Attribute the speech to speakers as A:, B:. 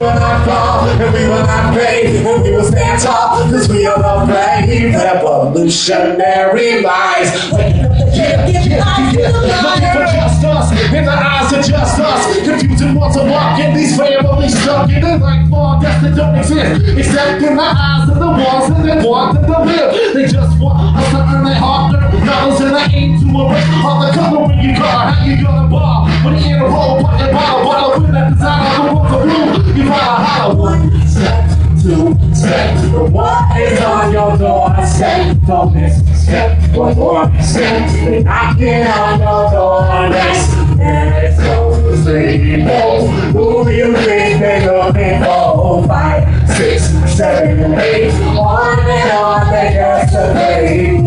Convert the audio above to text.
A: will not fall, and we will not fade, and we will stand tall, cause we are the brave revolutionary yeah, yeah, looking for just us, in the eyes of just us, confusing what's a walk in these families stuck in a life form. That don't exist, except in the eyes of the ones that they want to live. They just want us to earn their hard earned dollars, and they aim to erase all the color when you car. How you gonna bar when you in a roll, bucket bottle, I would step to step. one is on your door? Step, don't miss. Step, one more step. They're knocking on your door. Let's get those people. Who you think they're looking for? Five, six, seven, eight. On and on, they just a